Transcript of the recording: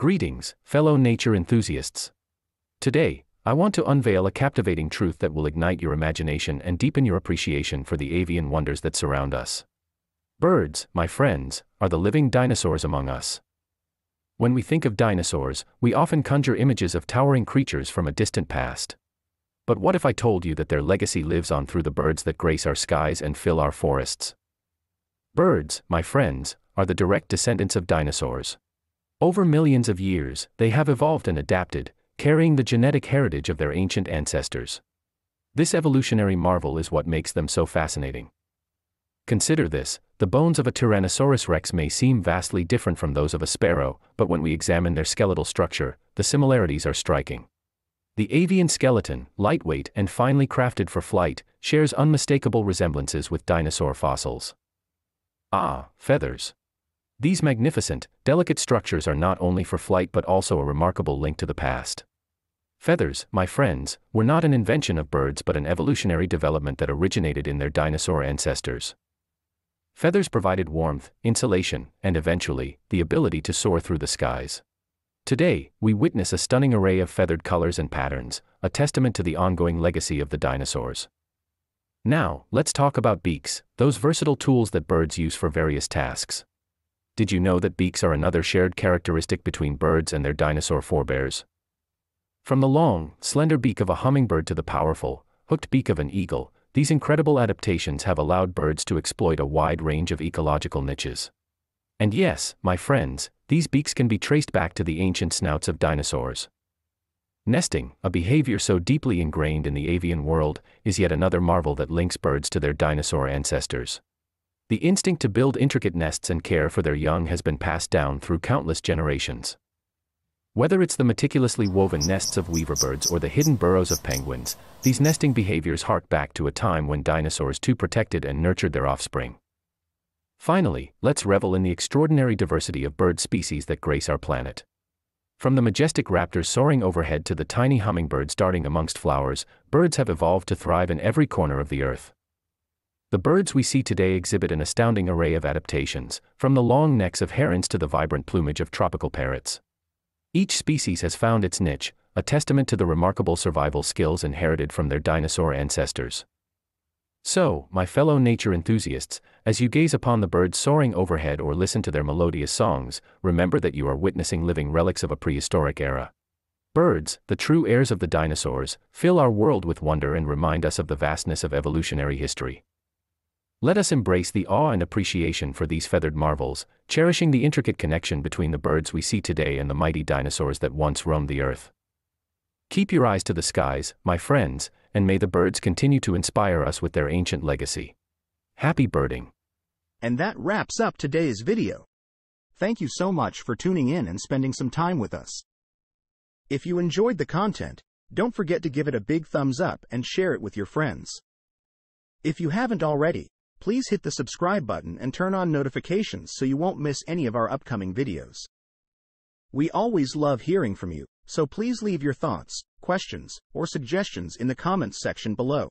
Greetings, fellow nature enthusiasts. Today, I want to unveil a captivating truth that will ignite your imagination and deepen your appreciation for the avian wonders that surround us. Birds, my friends, are the living dinosaurs among us. When we think of dinosaurs, we often conjure images of towering creatures from a distant past. But what if I told you that their legacy lives on through the birds that grace our skies and fill our forests? Birds, my friends, are the direct descendants of dinosaurs. Over millions of years, they have evolved and adapted, carrying the genetic heritage of their ancient ancestors. This evolutionary marvel is what makes them so fascinating. Consider this the bones of a Tyrannosaurus rex may seem vastly different from those of a sparrow, but when we examine their skeletal structure, the similarities are striking. The avian skeleton, lightweight and finely crafted for flight, shares unmistakable resemblances with dinosaur fossils. Ah, feathers. These magnificent, delicate structures are not only for flight but also a remarkable link to the past. Feathers, my friends, were not an invention of birds but an evolutionary development that originated in their dinosaur ancestors. Feathers provided warmth, insulation, and eventually, the ability to soar through the skies. Today, we witness a stunning array of feathered colors and patterns, a testament to the ongoing legacy of the dinosaurs. Now, let's talk about beaks, those versatile tools that birds use for various tasks. Did you know that beaks are another shared characteristic between birds and their dinosaur forebears? From the long, slender beak of a hummingbird to the powerful, hooked beak of an eagle, these incredible adaptations have allowed birds to exploit a wide range of ecological niches. And yes, my friends, these beaks can be traced back to the ancient snouts of dinosaurs. Nesting, a behavior so deeply ingrained in the avian world, is yet another marvel that links birds to their dinosaur ancestors. The instinct to build intricate nests and care for their young has been passed down through countless generations. Whether it's the meticulously woven nests of weaverbirds or the hidden burrows of penguins, these nesting behaviors hark back to a time when dinosaurs too protected and nurtured their offspring. Finally, let's revel in the extraordinary diversity of bird species that grace our planet. From the majestic raptors soaring overhead to the tiny hummingbirds darting amongst flowers, birds have evolved to thrive in every corner of the earth. The birds we see today exhibit an astounding array of adaptations, from the long necks of herons to the vibrant plumage of tropical parrots. Each species has found its niche, a testament to the remarkable survival skills inherited from their dinosaur ancestors. So, my fellow nature enthusiasts, as you gaze upon the birds soaring overhead or listen to their melodious songs, remember that you are witnessing living relics of a prehistoric era. Birds, the true heirs of the dinosaurs, fill our world with wonder and remind us of the vastness of evolutionary history. Let us embrace the awe and appreciation for these feathered marvels, cherishing the intricate connection between the birds we see today and the mighty dinosaurs that once roamed the earth. Keep your eyes to the skies, my friends, and may the birds continue to inspire us with their ancient legacy. Happy birding! And that wraps up today's video. Thank you so much for tuning in and spending some time with us. If you enjoyed the content, don't forget to give it a big thumbs up and share it with your friends. If you haven't already, please hit the subscribe button and turn on notifications so you won't miss any of our upcoming videos. We always love hearing from you, so please leave your thoughts, questions, or suggestions in the comments section below.